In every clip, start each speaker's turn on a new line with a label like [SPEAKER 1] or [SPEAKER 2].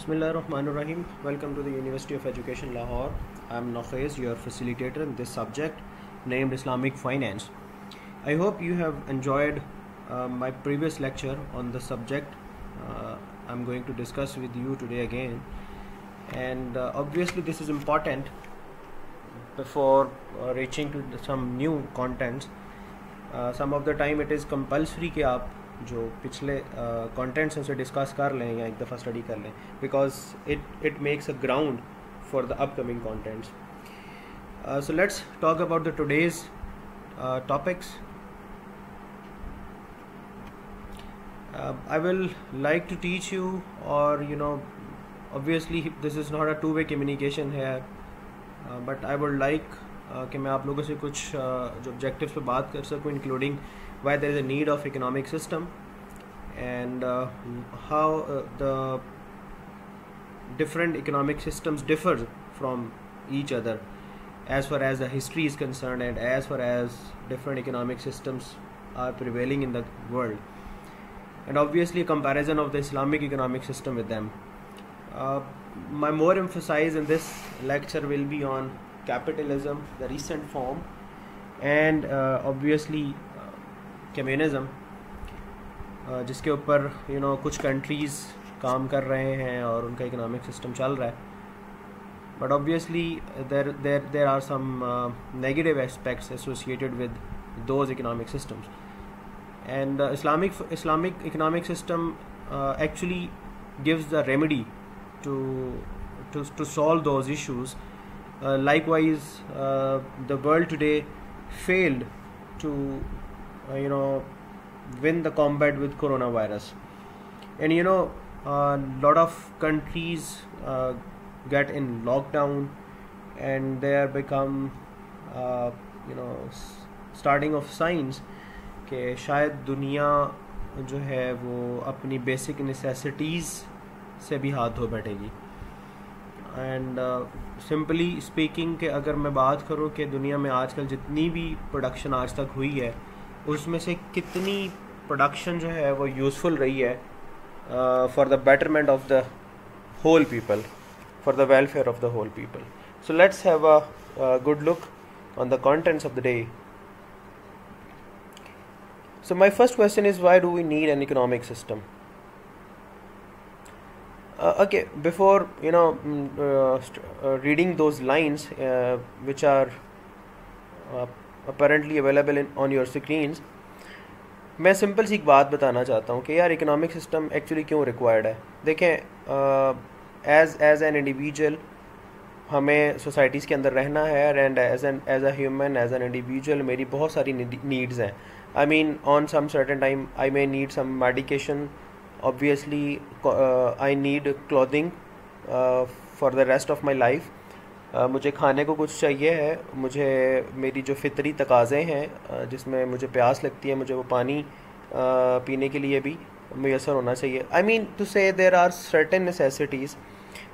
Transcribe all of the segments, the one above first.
[SPEAKER 1] Bismillahirrahmanirrahim. Welcome to the University of Education Lahore. I am Nokhais, your facilitator in this subject named Islamic Finance. I hope you have enjoyed uh, my previous lecture on the subject uh, I'm going to discuss with you today again. And uh, obviously this is important before uh, reaching to some new contents. Uh, some of the time it is compulsory that you. جو پچھلے contents ہیں، اسے discuss کر لیں یا ایک دفعہ study کر لیں because it it makes a ground for the upcoming contents so let's talk about the today's topics I will like to teach you اور you know obviously this is not a two way communication ہے but I would like کہ میں آپ لوگوں سے کچھ جو objectives پہ بات کر سکوں including why there is a need of economic system and uh, how uh, the different economic systems differ from each other as far as the history is concerned and as far as different economic systems are prevailing in the world. And obviously a comparison of the islamic economic system with them. Uh, my more emphasis in this lecture will be on capitalism the recent form and uh, obviously uh, communism uh, جس کے اوپر you know کچھ countries کام کر رہے ہیں اور ان کا economic system چل رہا ہے but obviously there there there are some negative aspects associated with those economic systems and Islamic Islamic economic system actually gives the remedy to to to solve those issues. Uh, likewise, uh, the world Uh, you know win the combat with coronavirus, and you know a lot of countries uh, get in lockdown, and they are become uh, you know s- starting of signs کہ شاید دنیا جو ہے وہ اپنی basic necessities سے بھی ہاتھ دھو بیٹھے گی اینڈ سمپلی اسپیکنگ کہ اگر میں بات کروں کہ دنیا میں آج کل جتنی بھی پروڈکشن آج تک ہوئی ہے اس میں سے کتنی پروڈکشن جو ہے وہ یوزفل رہی ہے for the betterment of the whole people for the welfare of the whole people so let's have a good look on the contents of the day So my first question is why do we need an economic system? Uh, okay, before you know mm, uh, st- uh, reading those lines uh, which میں simple سی ایک بات بتانا چاہتا ہوں کہ یار economic system actually کیوں ریکوائرڈ ہے؟ دیکھیں ایز ایز این انڈیویجول ہمیں سوسائٹیز کے اندر رہنا ہے and as an as a human as an individual میری بہت ساری نیڈز ہیں۔ I mean on some certain time I may need some medication obviously uh, I need clothing uh, for the rest of my life. مجھے کھانے کو کچھ چاہیے ہے۔ مجھے میری جو فطری تقاضے ہیں جس میں مجھے پیاس لگتی ہے، مجھے وہ پانی پینے کے لیے بھی میسر ہونا چاہیے۔ آئی مین ٹو سے دیر آر سرٹن نیسیسٹیز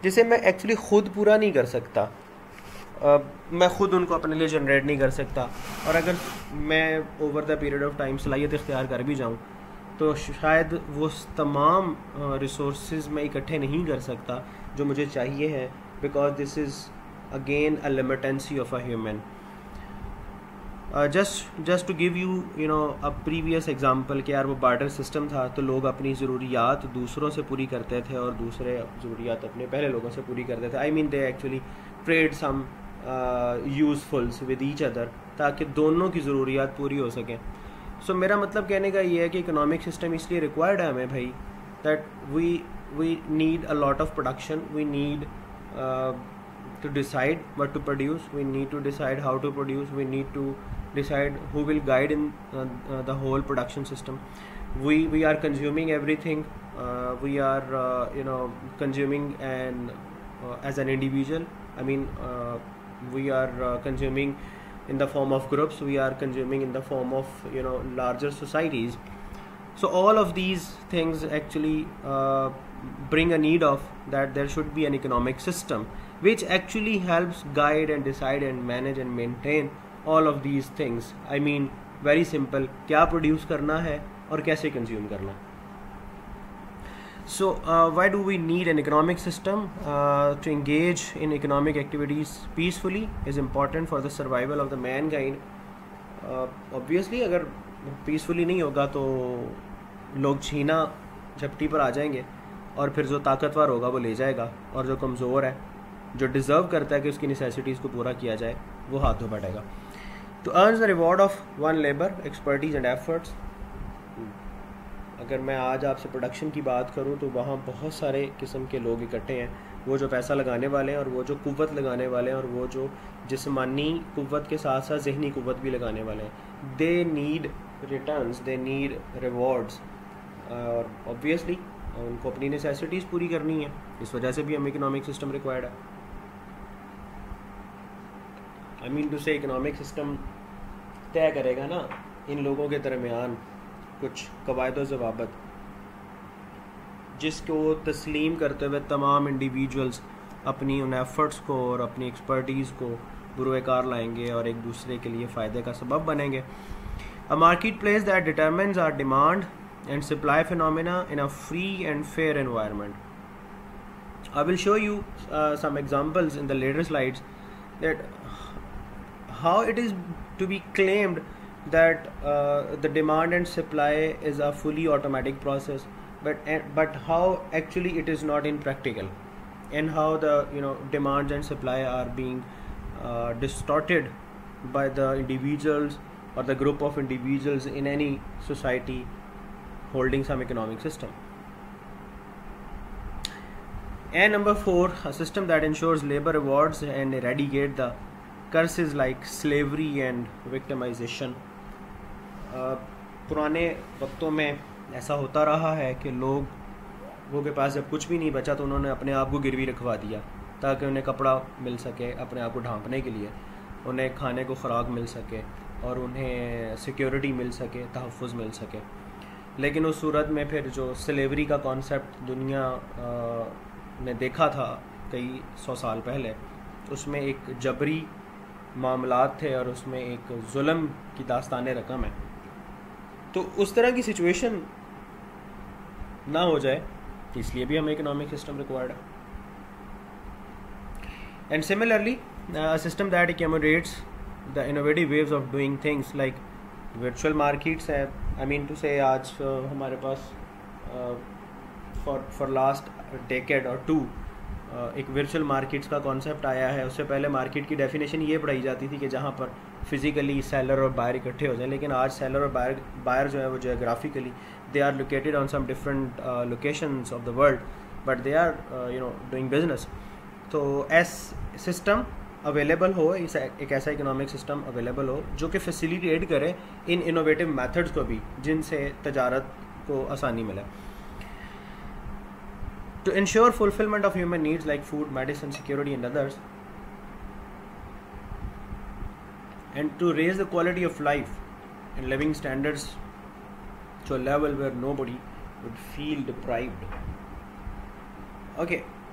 [SPEAKER 1] جسے میں ایکچولی خود پورا نہیں کر سکتا۔ میں خود ان کو اپنے لیے جنریٹ نہیں کر سکتا۔ اور اگر میں over the period of time صلاحیت اختیار کر بھی جاؤں، تو شاید وہ تمام ریسورسز میں اکٹھے نہیں کر سکتا جو مجھے چاہیے ہے because this is again a limitancy of a human just just to give you you know a previous example کہ یار وہ بارڈر سسٹم تھا تو لوگ اپنی ضروریات دوسروں سے پوری کرتے تھے اور دوسرے ضروریات اپنے پہلے لوگوں سے پوری کرتے تھے I mean they actually trade some usefuls with each other تاکہ دونوں کی ضروریات پوری ہو سکیں سو میرا مطلب کہنے کا یہ ہے کہ اکنامک سسٹم اس لیے ریکوائرڈ ہے ہمیں بھائی that we we need a lot of production we need to decide what to produce. We need to decide how to produce. We need to decide who will guide in uh, uh, the whole production system. We we are consuming everything. Uh, we are uh, you know consuming and uh, as an individual. I mean uh, we are consuming in the form of groups. We are consuming in the form of you know larger societies. So all of these things actually bring a need of that there should be an economic system. Which actually helps guide and decide and manage and maintain all of these things i mean very simple کیا produce کرنا ہے اور کیسے consume کرنا So, uh, why do we need an economic system uh, to engage in economic activities peacefully is important for the survival of the mankind. Uh, obviously, اگر peacefully نہیں ہوگا تو لوگ چھینا جھپٹی پر آ جائیں گے اور پھر جو طاقتور ہوگا وہ لے جائے گا اور جو کمزور ہے جو ڈیزرو کرتا ہے کہ اس کی نیسیسٹیز کو پورا کیا جائے، وہ ہاتھ دھو بیٹھے گا تو earns the reward of one labour expertise and efforts اگر میں آج آپ سے پروڈکشن کی بات کروں تو وہاں بہت سارے قسم کے لوگ اکٹھے ہیں۔ وہ جو پیسہ لگانے والے ہیں اور وہ جو قوت لگانے والے ہیں اور وہ جو جسمانی قوت کے ساتھ ساتھ ذہنی قوت بھی لگانے والے ہیں۔ They need returns they need rewards اور آبویسلی ان کو اپنی نیسیسٹیز پوری کرنی ہے اس وجہ سے بھی ہم اکنامک سسٹم ریکوائرڈ ہے۔ I mean to say economic system طے کرے گا نا ان لوگوں کے درمیان کچھ قواعد و ضوابط، جس کو تسلیم کرتے ہوئے تمام انڈیویجولس اپنی ان ایفرٹس کو اور اپنی ایکسپرٹیز کو بروئے کار لائیں گے اور ایک دوسرے کے لیے فائدے کا سبب بنیں گے۔ A market place that determines our demand and supply phenomena in a free and fair environment I will show you some examples in the later slides that how it is to be claimed that uh, the demand and supply is a fully automatic process but eh, but how actually it is not in practical and how the you know demands and supply are being uh, distorted by the individuals or the group of individuals in any society holding some economic system. And number 4 a system that ensures labor rewards and eradicate the curses like slavery and victimization. Uh, پرانے وقتوں میں ایسا ہوتا رہا ہے کہ لوگ وہ کے پاس جب کچھ بھی نہیں بچا تو انہوں نے اپنے آپ کو گروی رکھوا دیا تاکہ انہیں کپڑا مل سکے اپنے آپ کو ڈھانپنے کے لیے، انہیں کھانے کو خوراک مل سکے اور انہیں سیکیورٹی مل سکے، تحفظ مل سکے۔ لیکن اس صورت میں پھر جو سلیوری کا کانسیپٹ دنیا نے دیکھا تھا کئی سو سال پہلے، اس میں ایک جبری معاملات تھے اور اس میں ایک ظلم کی داستان رقم ہے تو اس طرح کی سچویشن نہ ہو جائے، اس لیے بھی ہمیں اکنامک سسٹم ریکوائرڈ ہے and similarly system that accommodates the innovative ways of doing things like virtual markets ہیں۔ آئی مین ٹو سے آج uh, ہمارے پاس فار فار لاسٹ ڈیکیڈ اور ٹو ایک ورچوئل مارکیٹس کا کانسیپٹ آیا ہے۔ اس سے پہلے مارکیٹ کی ڈیفینیشن یہ پڑھائی جاتی تھی کہ جہاں پر فزیکلی سیلر اور بائر اکٹھے ہو جائیں، لیکن آج سیلر اور بائر بائر جو ہے وہ geographically they are located on some different locations of the world but they are you know doing business تو ایس سسٹم اویلیبل ہو ایک ایسا اکنامک سسٹم اویلیبل ہو، جو کہ فیسیلیٹیٹ کرے ان انوویٹو میتھڈس کو بھی، جن سے تجارت کو آسانی ملے۔ to ensure fulfillment of human needs like food, medicine, security, and others, and to raise the quality of life and living standards to a level where nobody would feel deprived. Okay,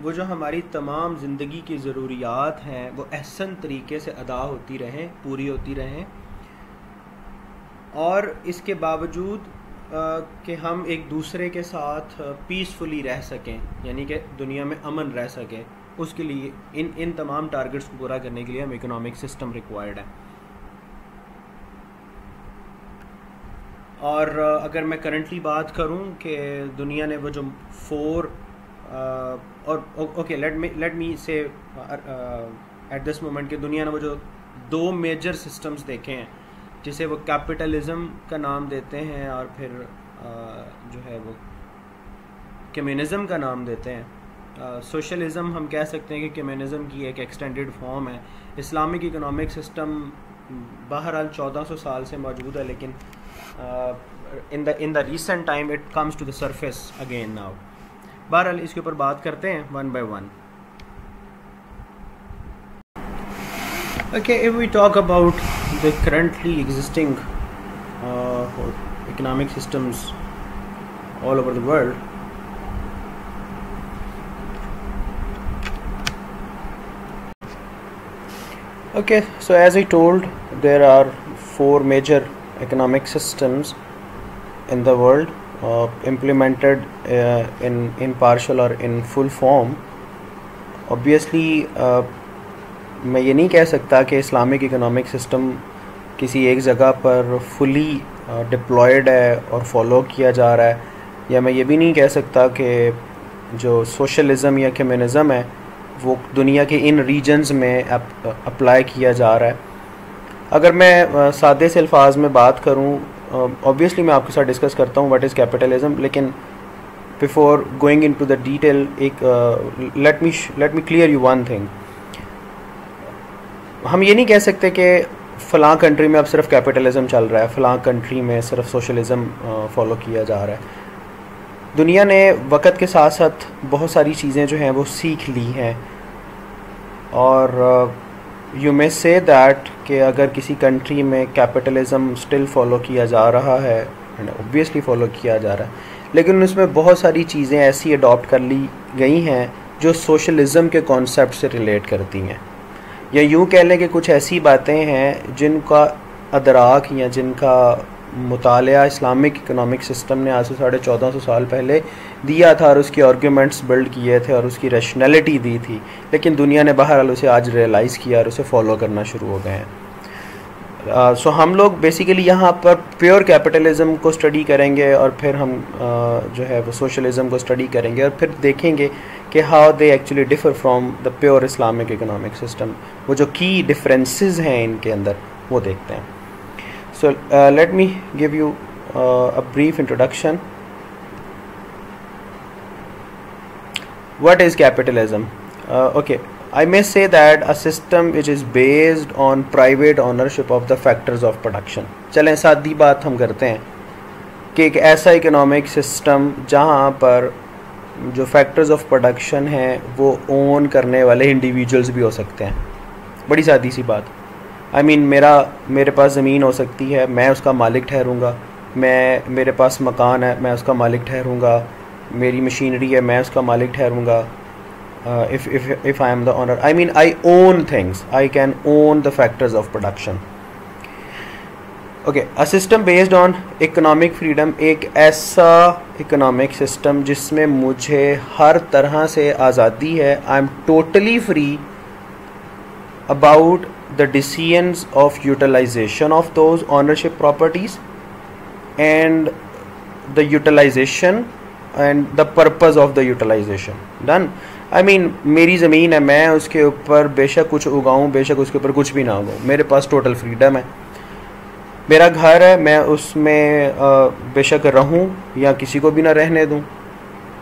[SPEAKER 1] وہ جو ہماری تمام زندگی کی ضروریات ہیں، وہ احسن طریقے سے ادا ہوتی رہیں، پوری ہوتی رہیں۔ اور اس کے باوجود کہ ہم ایک دوسرے کے ساتھ پیسفلی رہ سکیں یعنی کہ دنیا میں امن رہ سکیں اس کے لیے ان ان تمام ٹارگٹس کو پورا کرنے کے لیے ہم اکنامک سسٹم ریکوائرڈ ہے اور اگر میں کرنٹلی بات کروں کہ دنیا نے وہ جو فور اور okay let me let me say at this moment کہ دنیا نے وہ جو دو میجر سسٹمز دیکھے ہیں، جسے وہ کیپٹلزم کا نام دیتے ہیں اور پھر uh, جو ہے وہ کمیونزم کا نام دیتے ہیں۔ uh, سوشلزم ہم کہہ سکتے ہیں کہ کمیونزم کی ایک ایکسٹینڈیڈ فارم ہے۔ اسلامک اکنامک سسٹم بہرحال چودہ سو سال سے موجود ہے، لیکن in the in the recent time it comes to the surface again now بہرحال اس کے اوپر بات کرتے ہیں one by one okay if we talk about the currently existing economic systems all over the world okay so as I told there are four major economic systems in the world uh, implemented uh, in in partial or in full form. Obviously, uh, میں یہ نہیں کہہ سکتا کہ Islamic economic system کسی ایک جگہ پر فلی deployed uh, ہے اور فالو کیا جا رہا ہے یا میں یہ بھی نہیں کہہ سکتا کہ جو سوشلزم یا کمیونزم ہے وہ دنیا کے ان ریجنز میں اپلائی uh, کیا جا رہا ہے اگر میں سادے سے الفاظ میں بات کروں Um, اوبیسلی میں آپ کے ساتھ ڈسکس کرتا ہوں واٹ از کیپٹلزم لیکن before going into the detail ایک let me let me clear you one thing ہم یہ نہیں کہہ سکتے کہ فلاں کنٹری میں اب صرف کیپٹلزم چل رہا ہے، فلاں کنٹری میں صرف سوشلزم فالو uh, کیا جا رہا ہے۔ دنیا نے وقت کے ساتھ ساتھ بہت ساری چیزیں جو ہیں وہ سیکھ لی ہیں اور uh, you may say that کہ اگر کسی کنٹری میں کیپٹلزم اسٹل فالو کیا جا رہا ہے اوبویسلی فالو کیا جا رہا ہے، لیکن اس میں بہت ساری چیزیں ایسی اڈاپٹ کر لی گئی ہیں جو سوشلزم کے کانسیپٹ سے ریلیٹ کرتی ہیں. یا یوں کہہ لیں کہ کچھ ایسی باتیں ہیں جن کا ادراک یا جن کا مطالعہ اسلامک اکنامک سسٹم نے آج سے ساڑھے چودہ سو سال پہلے دیا تھا اور اس کی آرگیومنٹس بلڈ کیے تھے اور اس کی ریشنلٹی دی تھی۔ لیکن دنیا نے بہرحال اسے آج ریئلائز کیا اور اسے فالو کرنا شروع ہو گئے ہیں۔ سو ہم لوگ بیسیکلی یہاں پر پیور کیپٹلزم کو اسٹڈی کریں گے اور پھر ہم جو ہے وہ سوشلزم کو اسٹڈی کریں گے اور پھر دیکھیں گے کہ how they actually differ from the pure Islamic economic system وہ جو کی ڈفرینسز ہیں ان کے اندر، وہ دیکھتے ہیں۔ So let me give you brief introduction what is capitalism okay I may say that a system which is based on private ownership of the factors of production چلیں سادی بات ہم کرتے ہیں کہ ایک ایسا اکنامک سسٹم جہاں پر جو فیکٹرز آف پروڈکشن ہیں وہ اون کرنے والے انڈیویجولز بھی ہو سکتے ہیں بڑی سادی سی بات آئی مین میرا میرے پاس زمین ہو سکتی ہے میں اس کا مالک ٹھہروں گا میں میرے پاس مکان ہے میں اس کا مالک ٹھہروں گا میری مشینری ہے میں اس کا مالک ٹھہروں گا if I am the owner. I mean, I own things. I can own the factors of production. Okay system based on economic freedom ایک ایسا اکنامک سسٹم جس میں مجھے ہر طرح سے آزادی ہے I am totally free about the decision of utilization of those ownership properties and the utilization and the purpose of the utilization done I mean میری زمین ہے، میں اس کے اوپر بے شک کچھ اگاؤں، بے شک اس کے اوپر کچھ بھی نہ اگاؤں۔ میرے پاس ٹوٹل فریڈم ہے۔ میرا گھر ہے، میں اس میں بے شک رہوں یا کسی کو بھی نہ رہنے دوں۔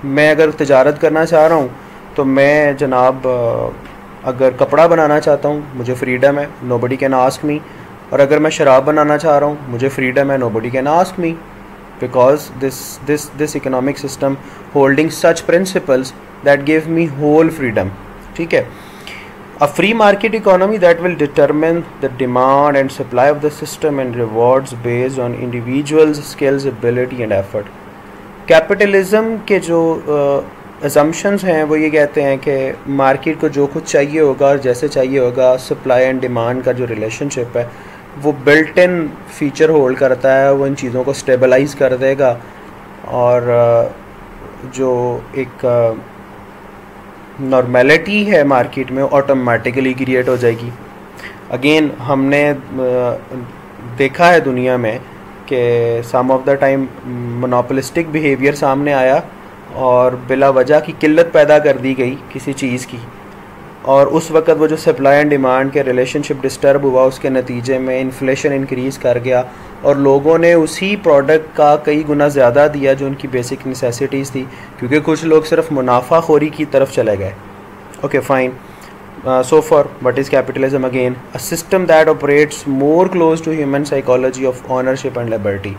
[SPEAKER 1] میں اگر تجارت کرنا چاہ رہا ہوں تو میں جناب اگر کپڑا بنانا چاہتا ہوں، مجھے فریڈم ہے نو بڈی کین آسک می اور اگر میں شراب بنانا چاہ رہا ہوں، مجھے فریڈم ہے nobody can ask me because this this this economic system holding such principles that give me whole freedom ٹھیک ہے A free market economy that will determine the demand and supply of the system and rewards based on individuals' skills, ability and effort. Capitalism کے جو uh, assumptions ہیں وہ یہ کہتے ہیں کہ مارکیٹ کو جو کچھ چاہیے ہوگا اور جیسے چاہیے ہوگا سپلائی اینڈ ڈیمانڈ کا جو ریلیشن شپ ہے وہ بلٹ ان فیچر ہولڈ کرتا ہے، وہ ان چیزوں کو اسٹیبلائز کر دے گا۔ اور جو ایک نارمیلٹی ہے مارکیٹ میں آٹومیٹیکلی کریٹ ہو جائے گی۔ اگین ہم نے دیکھا ہے دنیا میں کہ some of the time monopolistic behaviour سامنے آیا اور بلا وجہ کی قلت پیدا کر دی گئی کسی چیز کی۔ اور اس وقت وہ جو سپلائی اینڈ ڈیمانڈ کے ریلیشن شپ ڈسٹرب ہوا، اس کے نتیجے میں انفلیشن انکریز کر گیا اور لوگوں نے اسی پروڈکٹ کا کئی گنا زیادہ دیا جو ان کی بیسک نیسیسٹیز تھی، کیونکہ کچھ لوگ صرف منافع خوری کی طرف چلے گئے۔ Okay fine so for what is capitalism again a system that operates more close to human psychology of ownership and liberty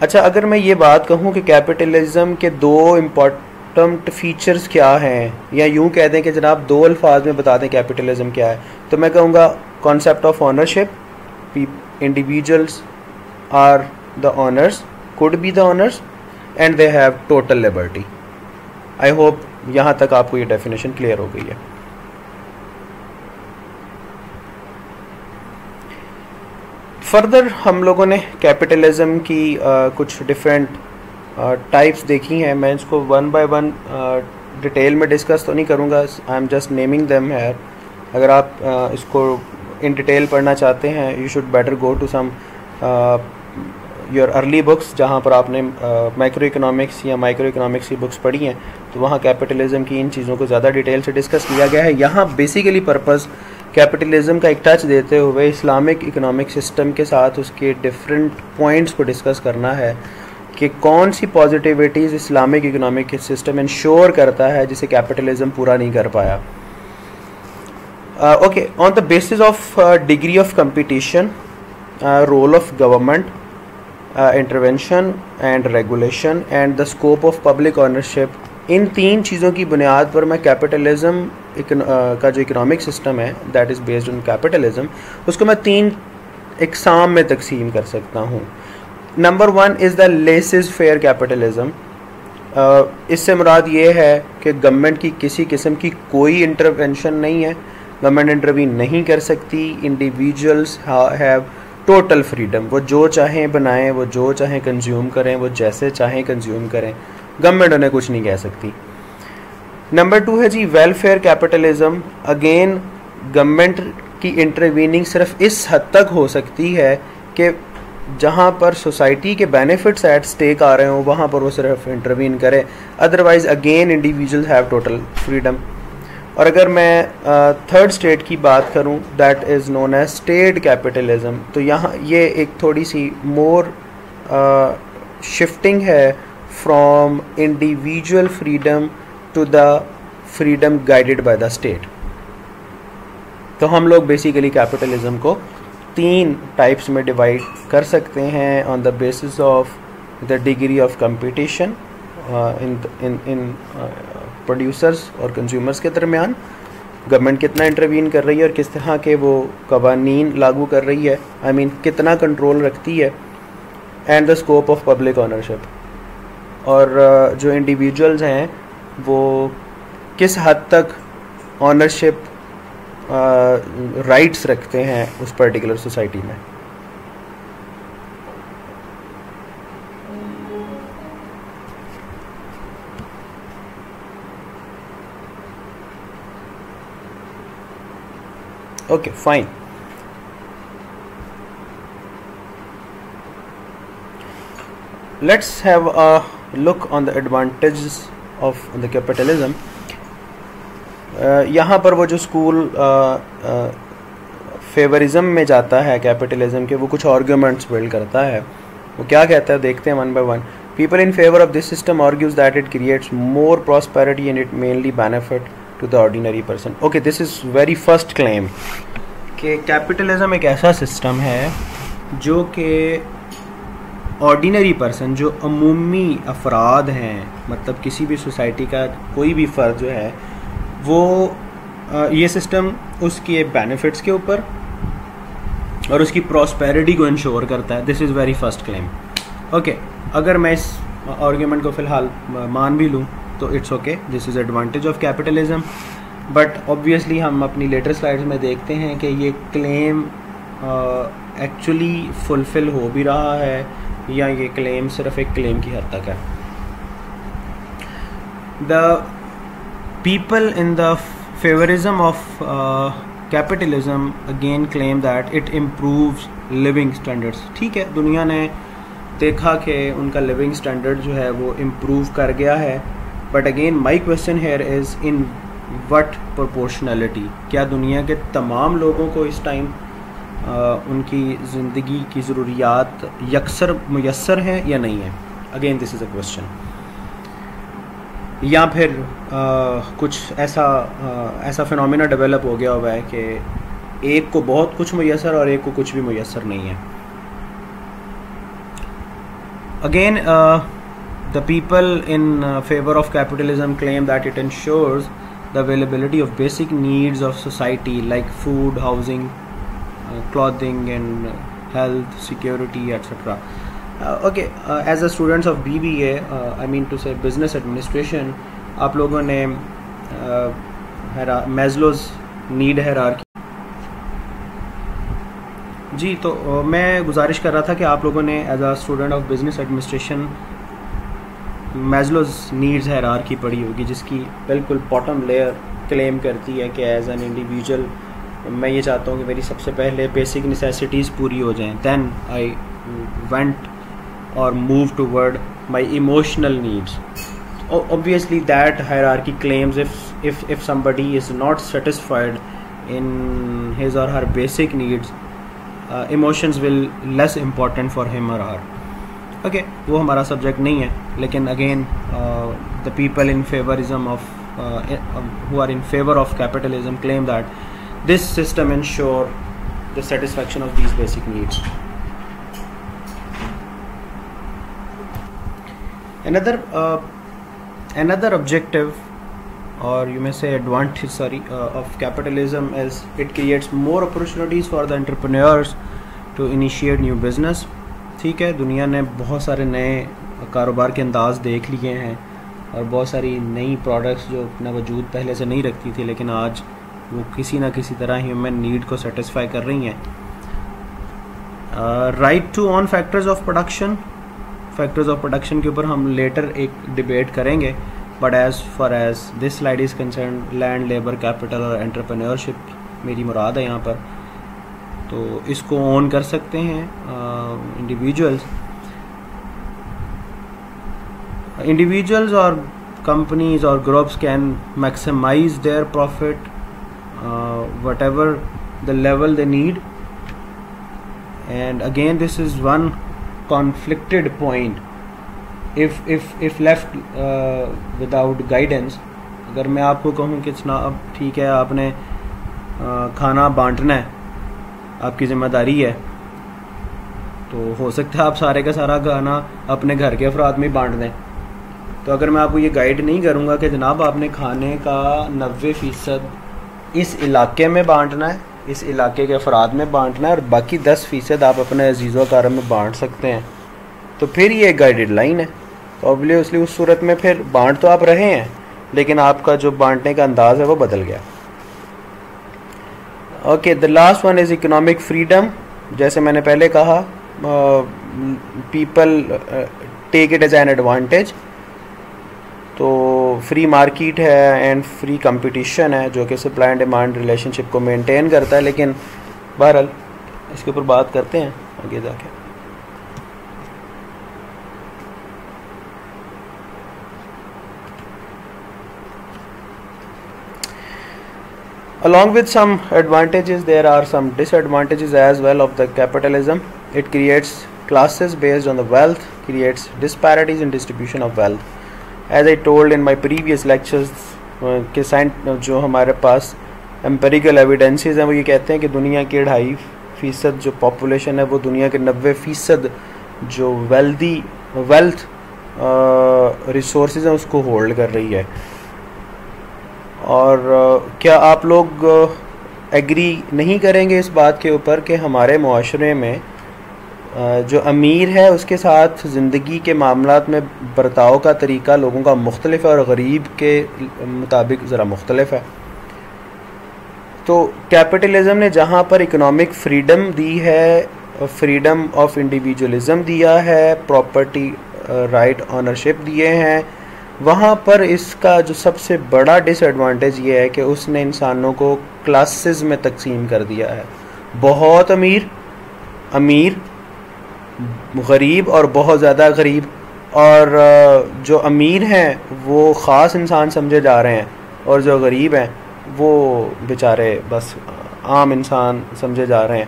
[SPEAKER 1] اچھا اگر میں یہ بات کہوں کہ کیپٹلزم کے دو امپورٹ امپورٹنٹ فیچرز کیا ہیں یا یوں کہہ دیں کہ جناب دو الفاظ میں بتا دیں کیپٹلزم کیا ہے تو میں کہوں گا concept of ownership individuals are the owners could be the owners and they have total liberty I hope یہاں تک آپ کو یہ ڈیفینیشن کلیئر ہو گئی ہے فردر ہم لوگوں نے کیپٹلزم کی کچھ ڈفرینٹ ٹائپس دیکھی ہیں، میں اس کو ون بائی ون ڈیٹیل میں ڈسکس تو نہیں کروں گا۔ I am just naming them here اگر آپ اس کو ان ڈیٹیل پڑھنا چاہتے ہیں you should better go to some your early books جہاں پر آپ نے مائکرو اکنامکس یا مائکرو اکنامکس کی بکس پڑھی ہیں۔ تو وہاں کیپٹلزم کی ان چیزوں کو زیادہ ڈیٹیل سے ڈسکس کیا گیا ہے۔ یہاں بیسیکلی پرپز کیپٹلزم کا ایک ٹچ دیتے ہوئے اسلامک اکنامک سسٹم کے ساتھ اس کے ڈفرینٹ پوائنٹس کو ڈسکس کرنا ہے۔ کہ کون سی positivities Islamic economic system ensure کرتا ہے جسے کیپٹلزم پورا نہیں کر پایا؟ Okay on the basis of degree of competition role of government intervention and regulation and the scope of public ownership ان تین چیزوں کی بنیاد پر میں کیپٹلزم کا جو اکنامک سسٹم ہے that is based on capitalism اس کو میں تین اقسام میں تقسیم کر سکتا ہوں۔ Number one is the laissez faire capitalism اس سے مراد یہ ہے کہ گورنمنٹ کی کسی قسم کی کوئی انٹروینشن نہیں ہے۔ گورنمنٹ انٹروین نہیں کر سکتی۔ انڈیویجولس ہیو ٹوٹل فریڈم وہ جو چاہیں بنائیں، وہ جو چاہیں کنزیوم کریں، وہ جیسے چاہیں کنزیوم کریں۔ گورنمنٹ انہیں کچھ نہیں کہہ سکتی۔ نمبر ٹو ہے جی ویلفیئر کیپٹلزم اگین گورنمنٹ کی انٹرویننگ صرف اس حد تک ہو سکتی ہے کہ جہاں پر سوسائٹی کے بینیفٹس ایٹ سٹیک آ رہے ہوں، وہاں پر وہ صرف انٹروین کرے۔ Otherwise again individual have total freedom اور اگر میں تھرڈ اسٹیٹ کی بات کروں that is known as state capitalism تو یہاں یہ ایک تھوڑی سی مور شفٹنگ ہے from individual freedom to the freedom guided by the state تو ہم لوگ بیسیکلی کیپٹلزم کو تین ٹائپس میں ڈیوائڈ کر سکتے ہیں on the basis of the degree of competition in producers اور کنزیومرس کے درمیان گورنمنٹ کتنا انٹروین کر رہی ہے اور کس طرح کے وہ قوانین لاگو کر رہی ہے آئی مین کتنا کنٹرول رکھتی ہے and the scope of public ownership اور جو انڈیویجولز ہیں، وہ کس حد تک آنرشپ رائٹس رکھتے ہیں اس پرٹیکولر سوسائٹی میں۔ Okay fine let's have look on the advantages of the capitalism یہاں پر وہ جو اسکول فیورزم میں جاتا ہے کیپٹلزم کے، وہ کچھ آرگیومنٹس بلڈ کرتا ہے۔ وہ کیا کہتا ہے؟ دیکھتے ہیں one by one people in favour of this system argues that it creates more prosperity and it mainly benefit to the ordinary person okay this is very first claim کہ capitalism ایک ایسا سسٹم ہے جو کہ ordinary person جو عمومی افراد ہیں مطلب کسی بھی سوسائٹی کا کوئی بھی فرد جو ہے وہ یہ سسٹم اس کے بینیفٹس کے اوپر اور اس کی پراسپیرٹی کو انشور کرتا ہے۔ This is very first claim okay اگر میں اس آرگیومنٹ کو فی الحال مان بھی لوں تو it's okay this is advantage of capitalism but obviously ہم اپنی لیٹر سلائڈز میں دیکھتے ہیں کہ یہ کلیم ایکچولی فلفل ہو بھی رہا ہے یا یہ کلیم صرف ایک کلیم کی حد تک ہے۔ The people in the favourism of capitalism again claim that it improves living standards ٹھیک ہے، دنیا نے دیکھا کہ ان کا لیونگ اسٹینڈرڈ جو ہے وہ امپروو کر گیا ہے۔ But again my question here is in what proportionality کیا دنیا کے تمام لوگوں کو اس ٹائم uh, ان کی زندگی کی ضروریات یکسر میسر ہیں یا نہیں ہیں؟ Again this is a question یا پھر کچھ ایسا ایسا فنومینا ڈیولپ ہو گیا ہوا ہے کہ ایک کو بہت کچھ میسر اور ایک کو کچھ بھی میسر نہیں ہے۔ Again the people in favour of capitalism claim that it ensures the availability of basic needs of society like food housing clothing and health security etcetera okay as a students of B B A I mean to say business administration آپ لوگوں نے Maslow's need ہیرار جی تو uh, میں گزارش کر رہا تھا کہ آپ لوگوں نے as a student of business administration Maslow's needs hierarchy کی پڑھی ہوگی، جس کی بالکل باٹم لیئر کلیم کرتی ہے کہ ایز این انڈیویجول میں یہ چاہتا ہوں کہ میری سب سے پہلے بیسک نیسیسٹیز پوری ہو جائیں۔ Then I went or move toward my emotional needs. Obviously that hierarchy claims if if if somebody is not satisfied in his or her basic needs uh, emotions will less important for him or her. Okay who hamara subject nahi hai again uh, the people in favorism of uh, um, who are in favor of capitalism claim that this system ensure the satisfaction of these basic needs. Another uh, another objective or you may say advantage sorry uh, of capitalism is it creates more opportunities for the entrepreneurs to initiate new business. ٹھیک ہے دنیا نے بہت سارے نئے کاروبار کے انداز دیکھ لیے ہیں اور بہت ساری نئی پروڈکٹس جو اپنا وجود پہلے سے نہیں رکھتی تھی لیکن آج وہ کسی نہ کسی طرح ہیومن نیڈ کو سیٹسفائی کر رہی ہیں right to on factors of production factors of production کے اوپر ہم لیٹر ایک ڈبیٹ کریں گے. But as far as this lied is concern land labour capital اور انٹرپرینورشپ میری مراد ہے یہاں پر. تو اس کو اون کر سکتے ہیں انڈیویجولس انڈیویجولز اور کمپنیز اور groups can maximize their profit whatever the level they need and again this is one conflicted point of of of left without guidance اگر میں آپ کو کہوں کہ اب ٹھیک ہے، آپ نے کھانا بانٹنا ہے، آپ کی ذمہ داری ہے، تو ہو سکتا ہے آپ سارے کا سارا کھانا اپنے گھر کے افراد میں بانٹ دیں۔ تو اگر میں آپ کو یہ گائیڈ نہیں کروں گا کہ جناب، آپ نے کھانے کا نوے فیصد اس علاقے میں بانٹنا ہے اس علاقے کے افراد میں بانٹنا ہے اور باقی دس فیصد آپ اپنے عزیز و کارم میں بانٹ سکتے ہیں۔ تو پھر یہ ایک گائیڈڈ لائن ہے۔ تو اوبلیسلی اس صورت میں پھر بانٹ تو آپ رہے ہیں، لیکن آپ کا جو بانٹنے کا انداز ہے وہ بدل گیا۔ Okay the last one is economic freedom جیسے میں نے پہلے کہا people take it as an advantage تو فری مارکیٹ ہے اینڈ فری کمپٹیشن ہے جو کہ supply and demand relationship کو مینٹین کرتا ہے لیکن بہرحال اس کے اوپر بات کرتے ہیں آگے جا کے along with some advantages there are some disadvantages as well of the capitalism it creates classes based on the wealth creates disparities in distribution of wealth as I told in my previous lectures کہ سائنٹ uh, جو ہمارے پاس empirical evidences ہیں، وہ یہ کہتے ہیں کہ دنیا کے ڈھائی فیصد جو پاپولیشن ہے، وہ دنیا کے نوے فیصد جو ویلدی ویلتھ ریسورسز ہیں، اس کو ہولڈ کر رہی ہے۔ اور uh, کیا آپ لوگ uh, ایگری نہیں کریں گے اس بات کے اوپر کہ ہمارے معاشرے میں جو امیر ہے، اس کے ساتھ زندگی کے معاملات میں برتاؤ کا طریقہ لوگوں کا مختلف ہے اور غریب کے مطابق ذرا مختلف ہے۔ تو کیپٹلزم نے جہاں پر اکنامک فریڈم دی ہے فریڈم آف انڈیویجولزم دیا ہے پراپرٹی رائٹ آنرشپ دیے ہیں۔ وہاں پر اس کا جو سب سے بڑا ڈس ایڈوانٹیج یہ ہے کہ اس نے انسانوں کو کلاسز میں تقسیم کر دیا ہے۔ بہت امیر امیر غریب اور بہت زیادہ غریب اور جو امیر ہیں، وہ خاص انسان سمجھے جا رہے ہیں اور جو غریب ہیں، وہ بیچارے بس عام انسان سمجھے جا رہے ہیں۔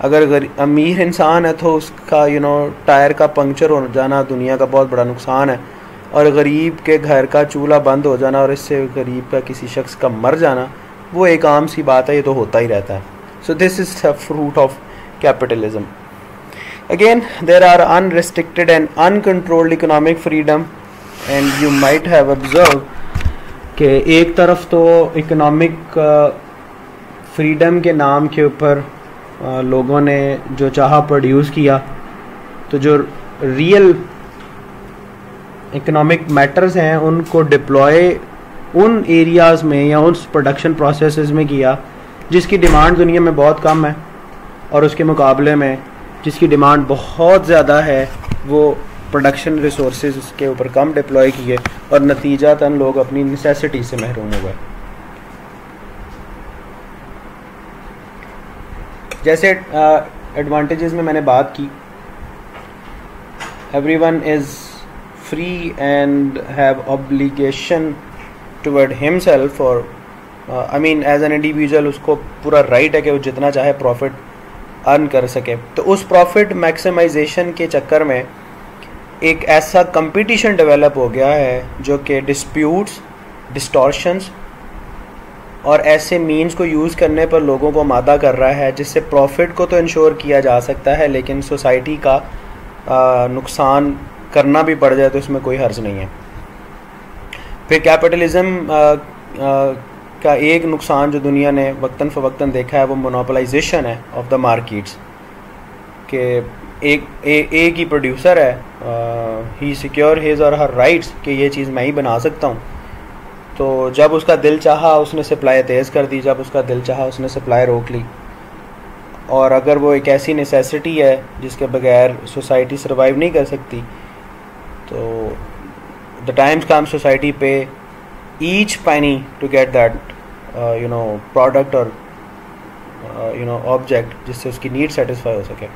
[SPEAKER 1] اگر امیر انسان ہے تو اس کا یو نو ٹائر کا پنکچر ہو جانا دنیا کا بہت بڑا نقصان ہے اور غریب کے گھر کا چولہا بند ہو جانا اور اس سے غریب کا کسی شخص کا مر جانا، وہ ایک عام سی بات ہے، یہ تو ہوتا ہی رہتا ہے۔ So this is fruit of capitalism again there are unrestricted and uncontrolled economic freedom and you might have observe کہ ایک طرف تو اکنامک فریڈم کے نام کے اوپر لوگوں نے جو چاہا پروڈیوس کیا تو جو ریئل اکنامک میٹرز ہیں ان کو ڈپلوائے ان ایریاز میں یا ان پروڈکشن پروسیسز میں کیا جس کی ڈیمانڈ دنیا میں بہت کم ہے اور اس کے مقابلے میں جس کی ڈیمانڈ بہت زیادہ ہے، وہ پروڈکشن ریسورسز اس کے اوپر کم ڈپلوائے کیے اور نتیجہ تن لوگ اپنی نیسیسٹی سے محروم ہوئے جیسے ایڈوانٹیجز میں میں نے بات کی۔ Every one is free and have obligation toward himself اور I mean as an individual اس کو پورا رائٹ ہے کہ وہ جتنا چاہے پروفٹ ارن کر سکے۔ تو اس پروفٹ میکسیمائزیشن کے چکر میں ایک ایسا کمپٹیشن ڈیولپ ہو گیا ہے جو کہ ڈسپیوٹس ڈسٹورشنس اور ایسے مینز کو یوز کرنے پر لوگوں کو مادہ کر رہا ہے، جس سے پروفٹ کو تو انشور کیا جا سکتا ہے، لیکن سوسائٹی کا نقصان کرنا بھی پڑ جائے تو اس میں کوئی حرض نہیں ہے۔ پھر کیپٹلزم کا ایک نقصان جو دنیا نے وقتاً فوقتاً دیکھا ہے وہ مونوپلائزیشن ہے آف دا مارکیٹس کہ ایک ایک ہی پروڈیوسر ہے ہی سیکیور ہیز اور ہر رائٹس کہ یہ چیز میں ہی بنا سکتا ہوں۔ تو جب اس کا دل چاہا، اس نے سپلائی تیز کر دی۔ جب اس کا دل چاہا، اس نے سپلائی روک لی۔ اور اگر وہ ایک ایسی نیسیسٹی ہے جس کے بغیر سوسائٹی سروائیو نہیں کر سکتی، تو دا ٹائمس کام سوسائٹی پہ each penny to get that you know product اور یو نو آبجیکٹ جس سے اس کی نیڈ سیٹسفائی ہو سکے۔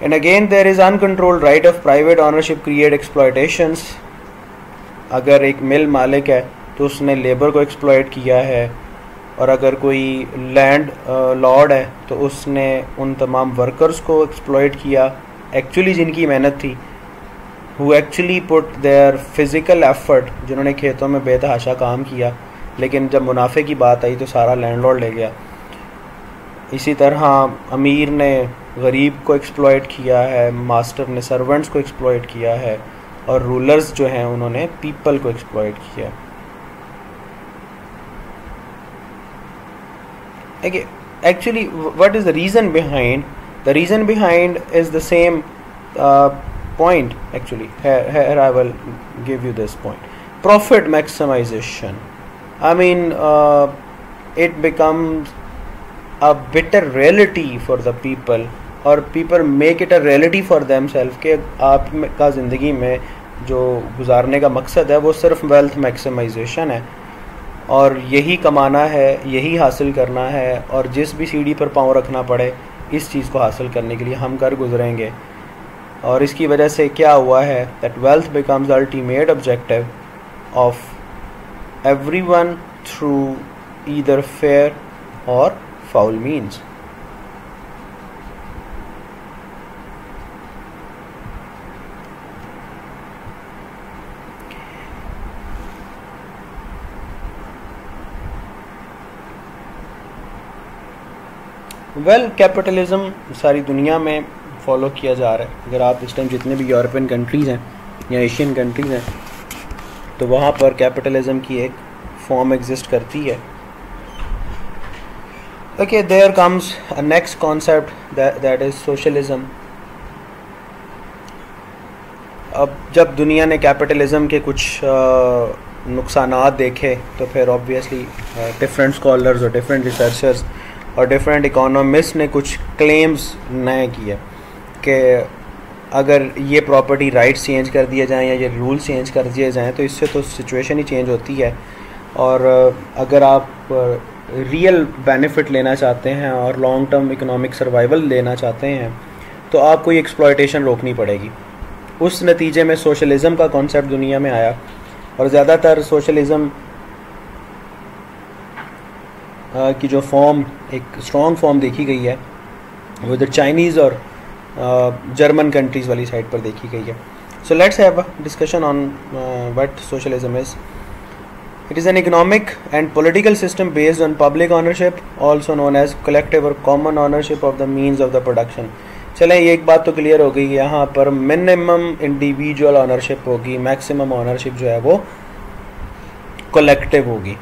[SPEAKER 1] And again there is in control right of private ownership create exploitations اگر ایک مل مالک ہے تو اس نے لیبر کو ایکسپلائٹ کیا ہے۔ اور اگر کوئی لینڈ لارڈ ہے تو اس نے ان تمام ورکرز کو ایکسپلائٹ کیا۔ ایکچولی جن کی محنت تھی ہو actually put their physical effort جنہوں نے کھیتوں میں بے تحاشا کام کیا۔ لیکن جب منافع کی بات آئی تو سارا لینڈ لارڈ لے گیا۔ اسی طرح امیر نے غریب کو ایکسپلوئٹ کیا ہے ماسٹر نے سرونٹس کو ایکسپلوئٹ کیا ہے اور رولرز جو ہیں انہوں نے پیپل کو ایکسپلوئٹ کیا۔ Actually what is the reason behind the reason behind is the same point actually give you this point profit maximization I mean, uh, it becomes a bitter reality for the people اور people make it a reality for them self کہ آپ کا زندگی میں جو گزارنے کا مقصد ہے وہ صرف ویلتھ میکسیمائزیشن ہے اور یہی کمانا ہے یہی حاصل کرنا ہے اور جس بھی سیڑھی پر پاؤں رکھنا پڑے اس چیز کو حاصل کرنے کے لیے ہم کر گزریں گے اور اس کی وجہ سے کیا ہوا ہے that wealth becomes ultimate objective of everyone through either fair اور فاؤل مینس ویل کیپٹلزم ساری دنیا میں فالو کیا جا رہا ہے۔ اگر آپ اس ٹائم جتنے بھی یورپین کنٹریز ہیں یا ایشین کنٹریز ہیں تو وہاں پر کیپٹلزم کی ایک فارم ایگزسٹ کرتی ہے۔ Okay there comes next concept that is socialism اب جب دنیا نے کیپٹلزم کے کچھ نقصانات دیکھے تو پھر آبویسلی ڈفرینٹ اسکالرز اور ڈفرینٹ ریسرچرز اور ڈفرینٹ اکانومسٹ نے کچھ کلیمز نئے کیے کہ اگر یہ پراپرٹی رائٹس چینج کر دیے جائیں یا یہ رولس چینج کر دیے جائیں تو اس سے تو سچویشن ہی چینج ہوتی ہے۔ اور اگر آپ ریئل بینیفٹ لینا چاہتے ہیں اور لانگ ٹرم اکنامک سروائیول لینا چاہتے ہیں تو آپ کو یہ ایکسپلائٹیشن روکنی پڑے گی۔ اس نتیجے میں سوشلزم کا کانسیپٹ دنیا میں آیا اور زیادہ تر سوشلزم کی جو فارم ایک اسٹرانگ فارم دیکھی گئی ہے، وہ ادھر چائنیز اور جرمن کنٹریز والی سائڈ پر دیکھی گئی ہے. So let's have discussion on what socialism is it is an economic and political system based on public ownership also known as collective اور common ownership of the means of the production چلیں، یہ ایک بات تو clear ہو گئی. یہاں پر منیمم انڈیویجول آنرشپ ہوگی میکسیمم آنرشپ جو ہے وہ کلیکٹیو ہوگی.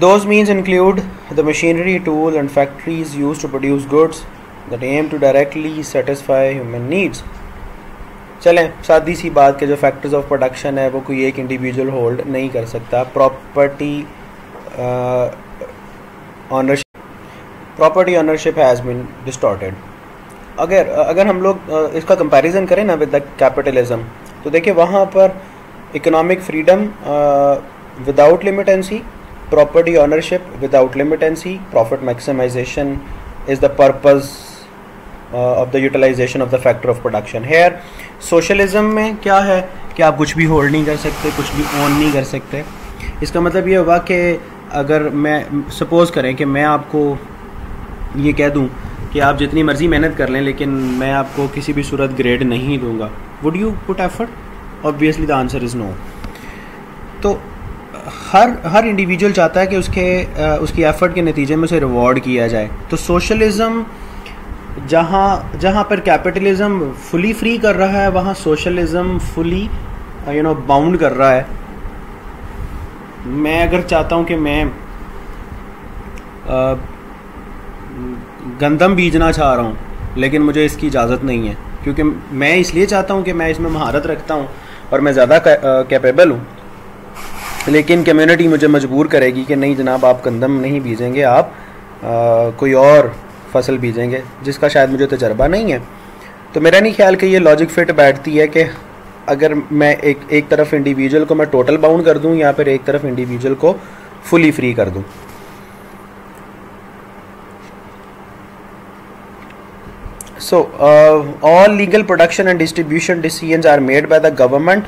[SPEAKER 1] Those means include the machinery tool and factories use to produce goods that aim to directly satisfy human needs چلیں، سادی سی بات کہ جو فیکٹرز آف پروڈکشن ہے وہ کوئی ایک انڈیویجول ہولڈ نہیں کر سکتا. Property ownership property ownership has been distorted اگر اگر ہم لوگ uh, اس کا کمپیریزن کریں نا ود دا کیپٹلزم تو دیکھیں وہاں پر economic freedom without limitancy property ownership without limitancy profit maximization is the purpose of the utilization of the factor of production here socialism میں کیا ہے کہ آپ کچھ بھی ہولڈ نہیں کر سکتے، کچھ بھی اون نہیں کر سکتے. اس کا مطلب یہ ہوا کہ اگر میں سپوز کریں کہ میں آپ کو یہ کہہ دوں کہ آپ جتنی مرضی محنت کر لیں لیکن میں آپ کو کسی بھی صورت گریڈ نہیں دوں گا. Would you put effort obviously the answer is no تو ہر ہر انڈیویجول چاہتا ہے کہ اس کے uh, اس کی ایفرٹ کے نتیجے میں اسے ریوارڈ کیا جائے. تو سوشلزم جہاں جہاں پر کیپٹلزم فلی فری کر رہا ہے، وہاں socialism fully you know bound کر رہا ہے۔ میں اگر چاہتا ہوں کہ میں گندم بیجنا چاہ رہا ہوں، لیکن مجھے اس کی اجازت نہیں ہے۔ کیونکہ میں اس لیے چاہتا ہوں کہ میں اس میں مہارت رکھتا ہوں اور میں زیادہ کیپیبل ہوں۔ لیکن کمیونٹی مجھے مجبور کرے گی کہ نہیں جناب، آپ گندم نہیں بیجیں گے، آپ کوئی اور فصل بیجیں گے، جس کا شاید مجھے تجربہ نہیں ہے۔ تو میرا نہیں خیال کہ یہ لاجک فٹ بیٹھتی ہے کہ اگر میں ایک ایک طرف انڈیویجول کو میں ٹوٹل باؤنڈ کر دوں یا پھر ایک طرف انڈیویجول کو فلی فری کر دوں۔ So all legal production and distribution decisions are made by the government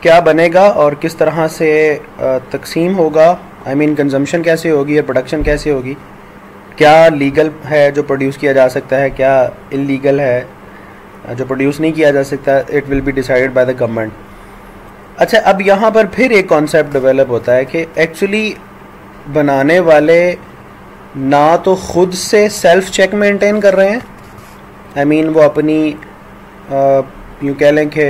[SPEAKER 1] کیا بنے گا اور کس طرح سے uh, تقسیم ہوگا؟ آئی مین کنزمپشن کیسے ہوگی یا پروڈکشن کیسے ہوگی؟ کیا لیگل ہے جو پروڈیوس کیا جا سکتا ہے؟ کیا ان لیگل ہے جو پروڈیوس نہیں کیا جا سکتا؟ It will be decided by the government اچھا اب یہاں پر پھر ایک کانسیپٹ ڈیولپ ہوتا ہے کہ ایکچولی بنانے والے نہ تو خود سے سیلف چیک مینٹین کر رہے ہیں۔ آئی مین وہ اپنی یوں کہہ لیں کہ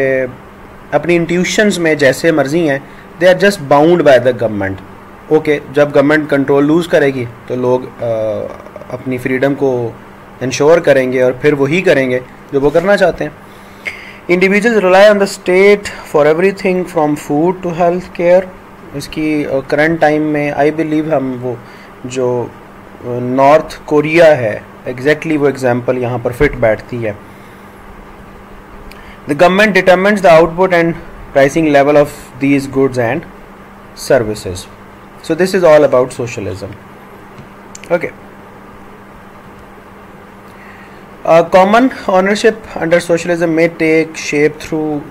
[SPEAKER 1] اپنی انٹیوشنز میں جیسے مرضی ہیں they are just bound by the government okay جب گورنمنٹ کنٹرول لوز کرے گی تو لوگ اپنی فریڈم کو انشور کریں گے اور پھر وہی کریں گے جو وہ کرنا چاہتے ہیں۔ Individuals rely on the state for everything from food to health care اس کی کرنٹ ٹائم میں آئی بلیو ہم وہ جو نارتھ کوریا ہے ایگزیکٹلی وہ ایگزامپل یہاں پر فٹ بیٹھتی ہے۔ The government determines the output and pricing level of these goods and services so this is all about socialism. Okay. Uh, common ownership under socialism may take shape through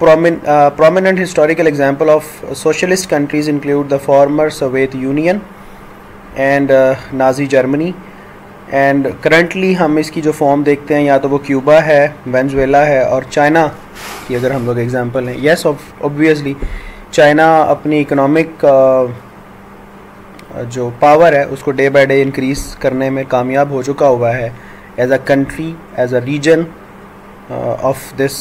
[SPEAKER 1] Uh, prominent historical example of socialist countries include the former Soviet Union and uh, Nazi Germany. And currently ہم اس کی جو form دیکھتے ہیں، یا تو وہ Cuba ہے وینزویلا ہے، اور چائنا کی اگر ہم لوگ ایگزامپل ہیں یس اوبویسلی چائنا اپنی اکنامک جو پاور ہے، اس کو ڈے بائی ڈے انکریز کرنے میں کامیاب ہو چکا ہوا ہے۔ As a country as a region of this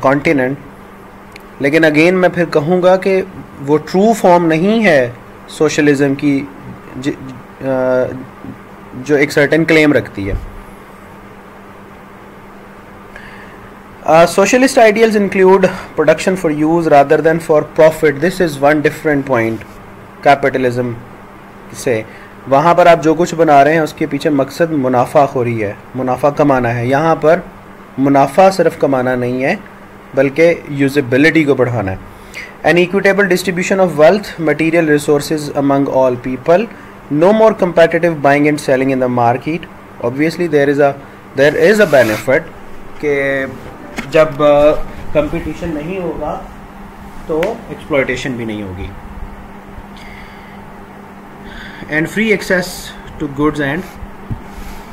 [SPEAKER 1] continent لیکن اگین میں پھر کہوں گا کہ وہ ٹرو فارم نہیں ہے سوشلزم کی جی، جی، جو ایک سرٹن کلیم رکھتی ہے۔ Socialist ideals include production for use rather than for profit this is one different point capitalism سے۔ وہاں پر آپ جو کچھ بنا رہے ہیں، اس کے پیچھے مقصد منافع خوری ہے، منافع کمانا ہے۔ یہاں پر منافع صرف کمانا نہیں ہے، بلکہ یوزیبلٹی کو بڑھانا ہے۔ An equitable distribution of wealth material resources among all people no more competitive buying and selling in the market. Obviously there is a there is a benefit ke jab uh, competition nahi hoga to exploitation bhi nahi hogi. And free access to goods and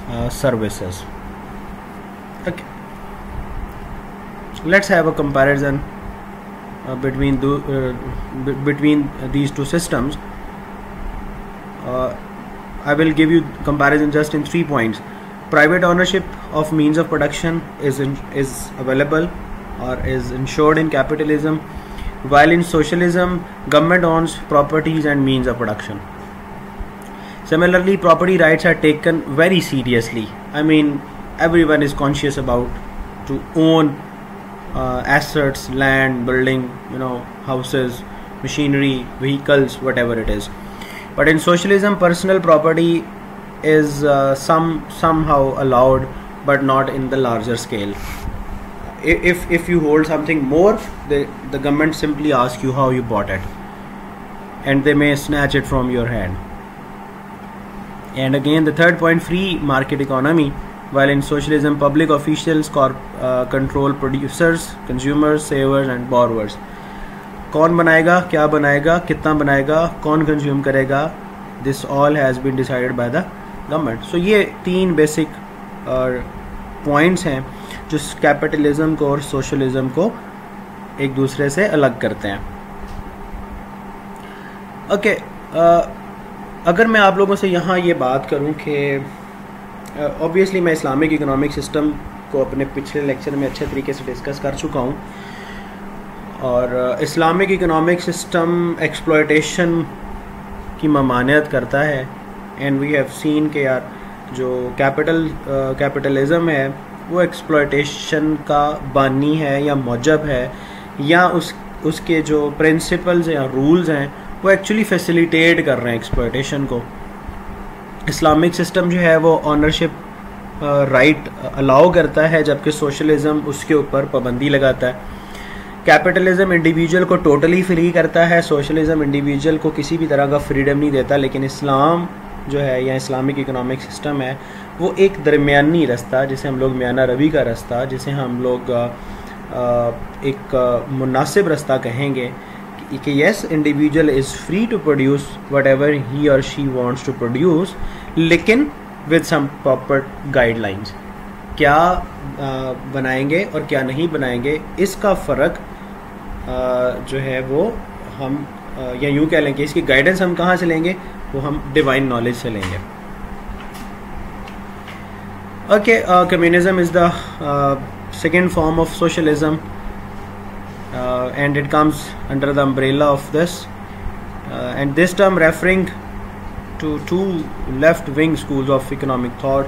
[SPEAKER 1] uh, services. Okay. Let's have a comparison uh, between between these two systems uh, I will give you comparison just in three points. Private ownership of means of production is in, is available or is ensured in capitalism while in socialism government owns properties and means of production. Similarly property rights are taken very seriously. I mean everyone is conscious about to own assets, land, building, you know houses, machinery, vehicles, whatever it is. But in socialism, personal property is uh, some somehow allowed, but not in the larger scale. If if you hold something more, the the government simply asks you how you bought it, and they may snatch it from your hand. And again, the third point, free market economy. While in socialism, public officials uh, control producers, consumers, savers, and borrowers. کون بنائے گا، کیا بنائے گا، کتنا بنائے گا، کون consume کرے گا؟ This all has been decided by the government so یہ تین بیسک پوائنٹس ہیں جو کیپٹلزم کو اور سوشلزم کو ایک دوسرے سے الگ کرتے ہیں۔ اوکے اگر میں آپ لوگوں سے یہاں یہ بات کروں کہ اوبیسلی میں اسلامک اکنامک سسٹم کو اپنے پچھلے لیکچر میں اچھے طریقے سے ڈسکس کر چکا ہوں۔ اور اسلامک اکنامک سسٹم ایکسپلوئٹیشن کی ممانعت کرتا ہے۔ اینڈ وی ہیو سین کہ یار جو کیپٹل کیپٹلزم uh, ہے، وہ ایکسپلوئٹیشن کا بانی ہے یا موجب ہے، یا اس اس کے جو پرنسپلز یا رولز ہیں، وہ ایکچولی فیسیلیٹیٹ کر رہے ہیں ایکسپلوئٹیشن کو۔ اسلامک سسٹم جو ہے، وہ آنرشپ رائٹ الاؤ کرتا ہے، جبکہ سوشلزم اس کے اوپر پابندی لگاتا ہے۔ کیپٹلزم انڈیویجول کو ٹوٹلی فری کرتا ہے سوشلزم انڈیویجول کو کسی بھی طرح کا فریڈم نہیں دیتا، لیکن اسلام جو ہے یا اسلامک اکنامک سسٹم ہے، وہ ایک درمیانی رستہ، جسے ہم لوگ میانہ روی کا رستہ، جسے ہم لوگ ایک مناسب رستہ کہیں گے کہ yes individual is free to produce whatever he اور شی وانٹس ٹو پروڈیوس لیکن with some proper guidelines کیا بنائیں گے اور کیا نہیں بنائیں گے؟ اس کا فرق جو ہے وہ ہم یا یوں کہہ لیں کہ اس کی گائیڈنس ہم کہاں سے لیں گے؟ وہ ہم ڈیوائن نالج سے لیں گے۔ Okay communism is the second form of socialism and it comes under the umbrella of this and this term referring to to left wing schools of economic thought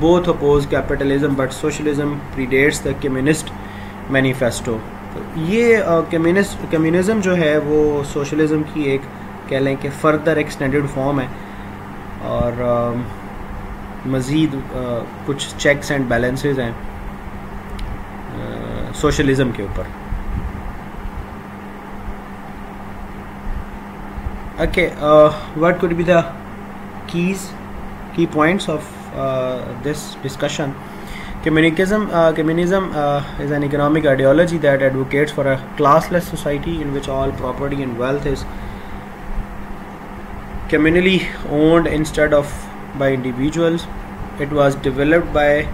[SPEAKER 1] both oppose capitalism but socialism predates the communist manifesto یہ communism جو ہے وہ socialism کی ایک کہہ لیں کہ further extended form ہے اور مزید کچھ چیکس اینڈ بیلنسز ہیں سوشلزم کے اوپر۔ Okay what could be the keys key points of this discussion Communism uh, communism uh, is an economic ideology that advocates for a classless society in which all property and wealth is communally owned instead of by individuals. It was developed by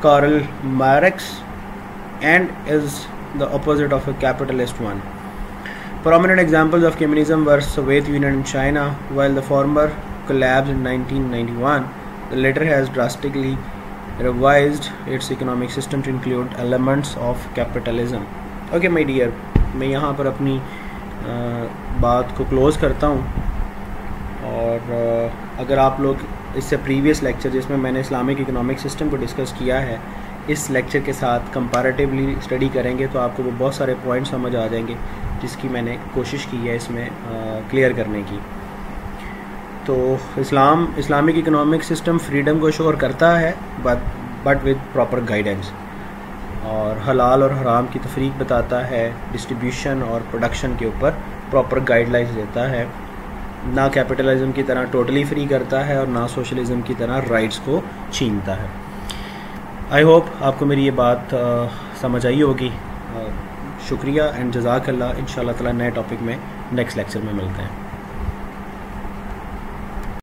[SPEAKER 1] Karl Marx and is the opposite of a capitalist one. Prominent examples of communism were Soviet Union and China. While the former collapsed in 1991, the latter has drastically revised its economic system to include elements of capitalism okay my dear میں یہاں پر اپنی بات کو close کرتا ہوں اور اگر آپ لوگ اس سے پریویس لیکچر جس میں میں نے اسلامک اکنامک سسٹم کو ڈسکس کیا ہے، اس لیکچر کے ساتھ کمپیریٹیولی اسٹڈی کریں گے تو آپ کو وہ بہت سارے پوائنٹ سمجھ آ جائیں گے، جس کی میں نے کوشش کی ہے اس میں کلیئر کرنے کی۔ تو اسلام اسلامک اکنامک سسٹم فریڈم کو شور کرتا ہے but but with proper guidance اور حلال اور حرام کی تفریق بتاتا ہے ڈسٹریبیوشن اور پروڈکشن کے اوپر پراپر گائیڈ لائنس دیتا ہے۔ نہ کیپٹلزم کی طرح ٹوٹلی فری کرتا ہے اور نہ سوشلزم کی طرح رائٹس کو چھینتا ہے۔ آئی ہوپ آپ کو میری یہ بات سمجھ آئی ہوگی۔ شکریہ اینڈ جزاک اللہ۔ ان شاء اللہ تعالیٰ نئے ٹاپک میں نیکسٹ لیکچر میں ملتے ہیں۔